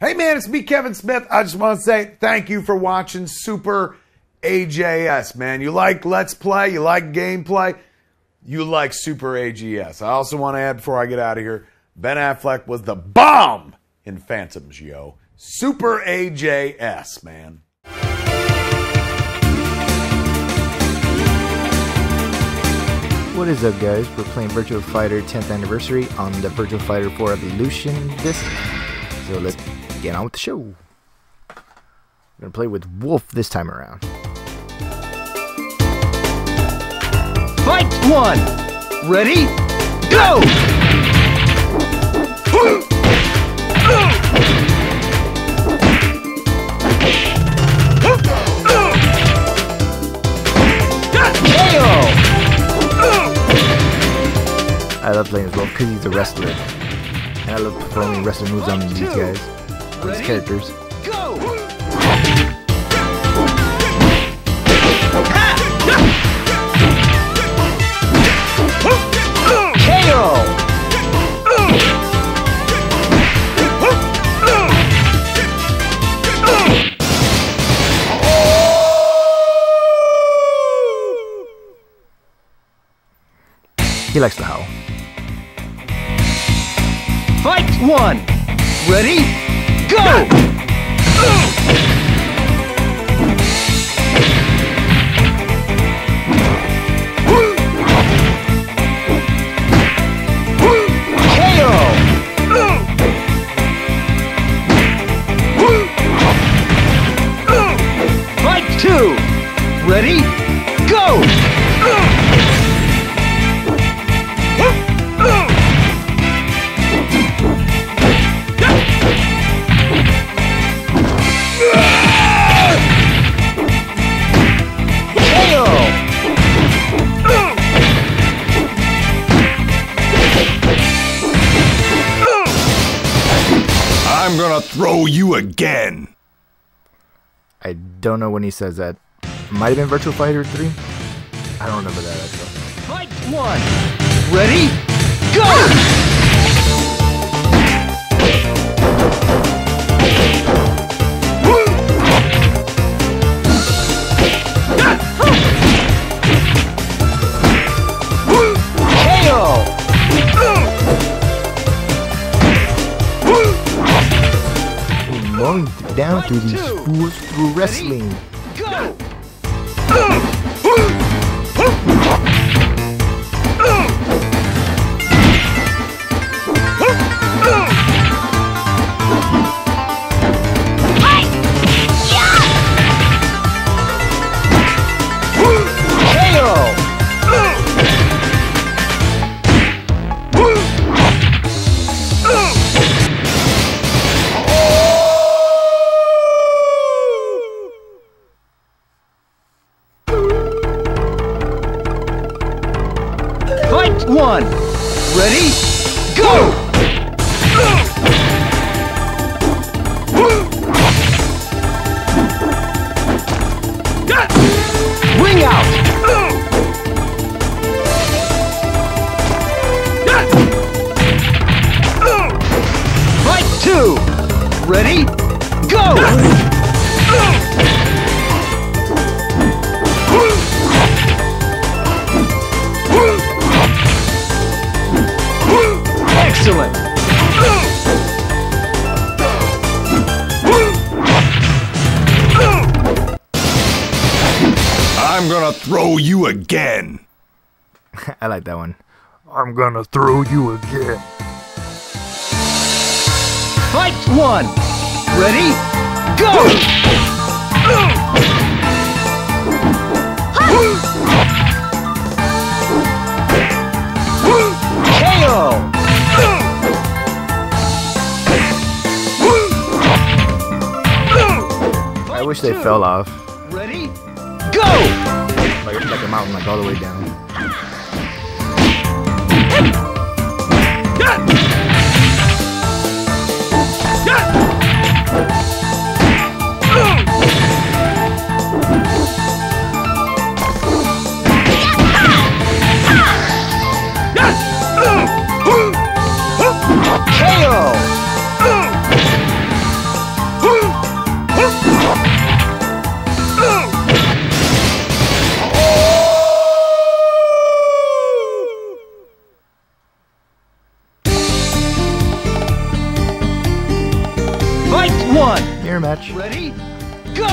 Hey man, it's me, Kevin Smith. I just want to say thank you for watching Super AJS, man. You like Let's Play, you like gameplay, you like Super AJS. I also want to add before I get out of here Ben Affleck was the bomb in Phantoms, yo. Super AJS, man. What is up guys? We're playing Virtua Fighter 10th Anniversary on the Virtua Fighter 4 Evolution disc. So let's get on with the show. We're gonna play with Wolf this time around. Fight one! Ready? Go! I love playing as Wolf because he's a wrestler. And I love performing wrestling moves on these guys. These characters. Go! He likes to howl. Fight one! Ready? Go! Gonna throw you again. I don't know when he says that. Might have been Virtua Fighter 3. I don't remember that actually. Fight one! Ready? Go! Down through these two. fools through wrestling. Go! Uh, uh. Fight one! Ready? Go! Ring out! Fight two! Ready? Excellent! I'm gonna throw you again. I like that one. I'm gonna throw you again. Fight one! Ready? Go! I wish they fell off. Ready? Go! Like, like a mountain, like all the way down. Match. Ready? Go!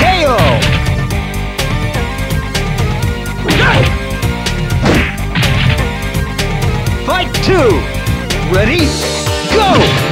KO! Fight two! Ready? Go!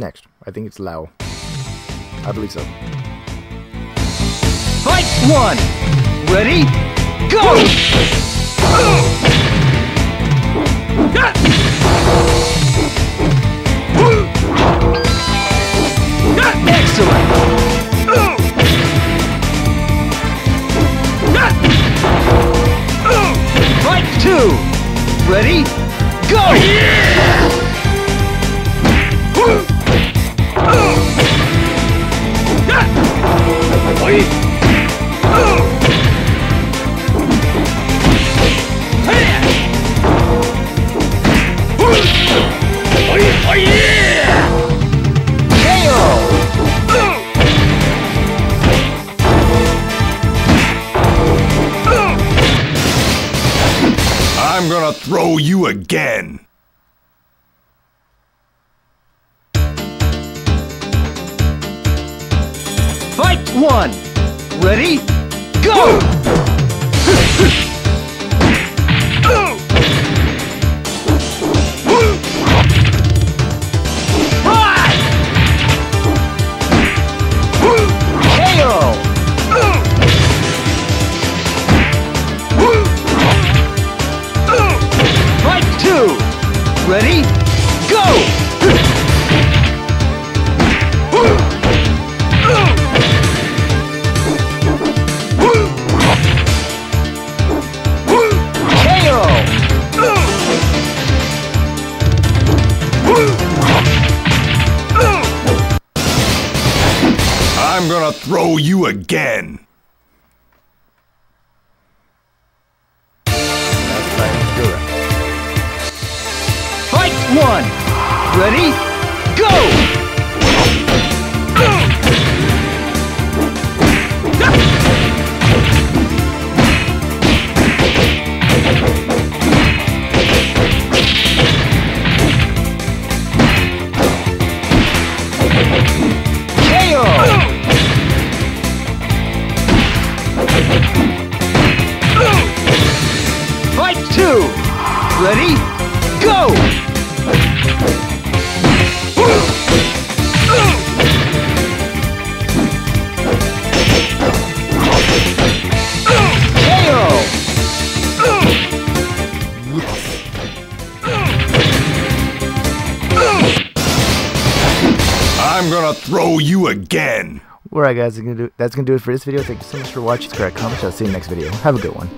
Next? I think it's Lau. I believe so. Fight one! Ready? Go! Excellent! Fight two! Ready? Go! KO! Throw you again. Fight one! Ready? Go! I'm gonna throw you again. Fight one! Ready? Go! Ready? Go! KO! I'm gonna throw you again. Alright, guys, that's gonna do that's gonna do it for this video. Thank you so much for watching. Subscribe, comment. I'll see you in the next video. Have a good one.